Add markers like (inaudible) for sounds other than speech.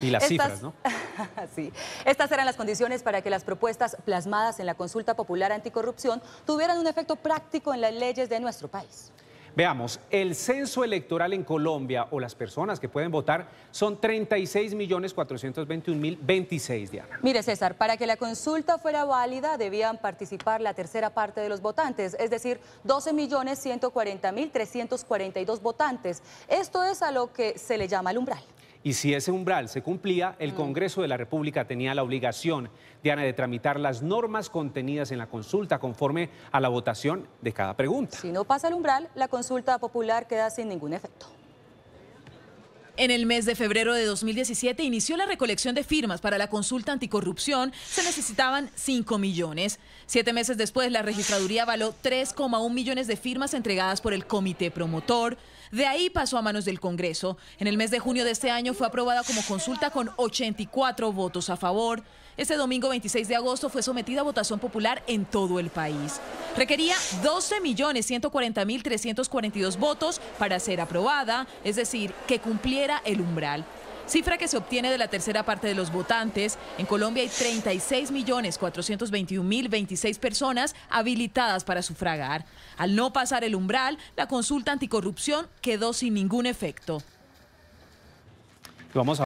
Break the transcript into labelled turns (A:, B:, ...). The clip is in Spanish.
A: Y las cifras, ¿no? (laughs)
B: sí. Estas eran las condiciones para que las propuestas plasmadas en la consulta popular anticorrupción tuvieran un efecto práctico en las leyes de nuestro país.
A: Veamos, el censo electoral en Colombia o las personas que pueden votar son 36.421.026, Diana.
B: Mire, César, para que la consulta fuera válida debían participar la tercera parte de los votantes, es decir, 12.140.342 votantes. Esto es a lo que se le llama el umbral.
A: Y si ese umbral se cumplía, el mm. Congreso de la República tenía la obligación, Diana, de tramitar las normas contenidas en la consulta conforme a la votación de cada pregunta.
B: Si no pasa el umbral, la consulta popular queda sin ningún efecto.
C: En el mes de febrero de 2017 inició la recolección de firmas para la consulta anticorrupción. Se necesitaban 5 millones. Siete meses después, la registraduría avaló 3,1 millones de firmas entregadas por el comité promotor. De ahí pasó a manos del Congreso. En el mes de junio de este año fue aprobada como consulta con 84 votos a favor. Este domingo 26 de agosto fue sometida a votación popular en todo el país. Requería 12.140.342 votos para ser aprobada, es decir, que cumpliera el umbral cifra que se obtiene de la tercera parte de los votantes. En Colombia hay 36.421.026 personas habilitadas para sufragar. Al no pasar el umbral, la consulta anticorrupción quedó sin ningún efecto.
A: Vamos a